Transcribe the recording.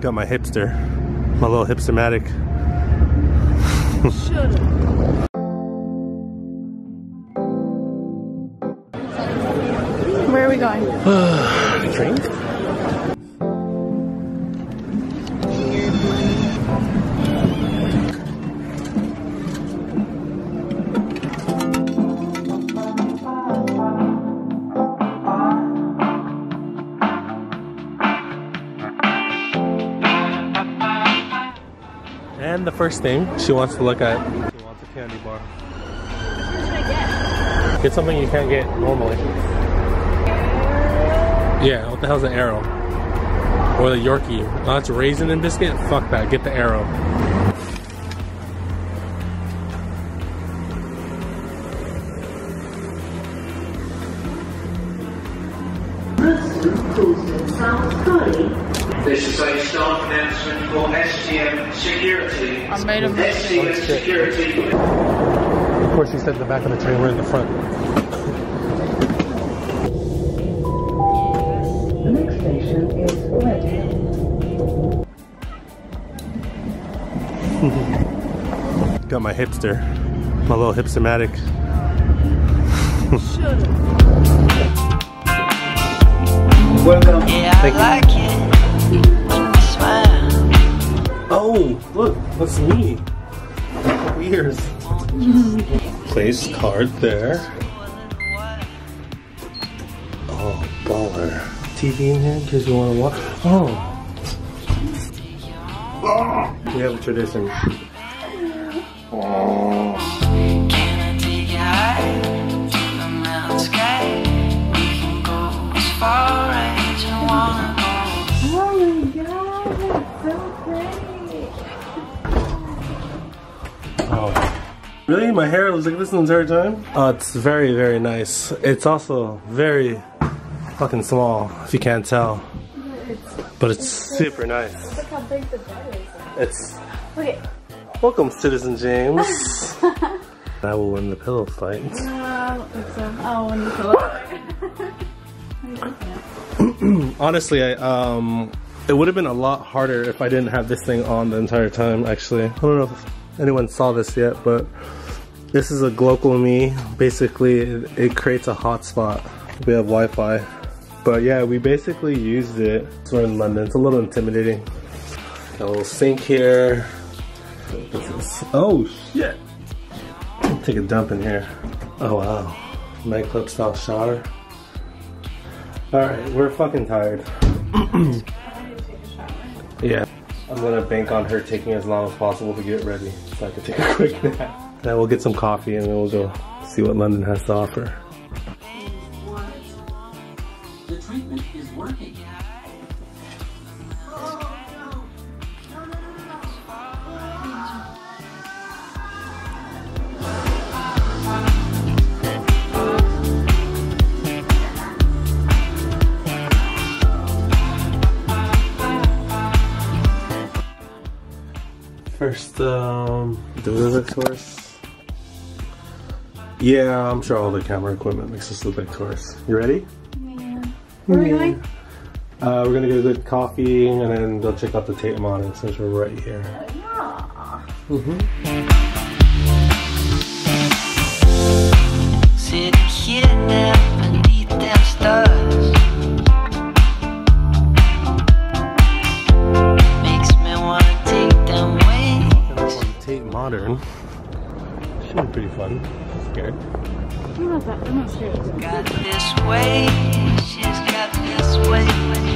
Got my hipster, my little Hipstamatic. Where are we going? Train? And the first thing she wants to look at, she wants a candy bar. Get something you can't get normally. Yeah, what the hell's an Aero? Or the Yorkie? Oh, that's raisin and biscuit? Fuck that, get the Aero. This is a staff announcement for STM Security. I made a STM Security. Of course, you said the back of the train, we're in the front. The next station is Redhill. Got my hipster, my little Hipstamatic. Welcome. Yeah, I like it Oh, look, that's me. Years. Place card there. Oh, baller. TV in here in case you want to watch. Oh. We have a tradition. Oh. Really? My hair looks like this the entire time? Oh, it's very, very nice. It's also very fucking small, if you can't tell. But it's super nice. Look how big the bed is. It's Look at welcome, Citizen James. I will win the pillow fight. uh, I don't think so. Oh, when you fill up. Honestly, I um, it would have been a lot harder if I didn't have this thing on the entire time. Actually, I don't know if anyone saw this yet, but this is a GlocalMe. Basically, it, it creates a hotspot. We have Wi-Fi, but yeah, we basically used it. So we're in London. It's a little intimidating. Got a little sink here. Oh shit! Take a dump in here. Oh wow, nightclub style shower. Alright, we're fucking tired. yeah. I'm gonna bank on her taking as long as possible to get ready so I can take a quick nap. Then we'll get some coffee and then we'll go see what London has to offer. The treatment is working. First, um, the Victor's. Yeah, I'm sure all the camera equipment makes us look like tourists. You ready? Yeah. Where are we going? Uh, we're gonna get a good coffee and then go check out the Tate Modern since we're right here. Sitting here now Tate Should be pretty fun. Scared? I'm not that. I'm not scared. Got this way, she's got this way.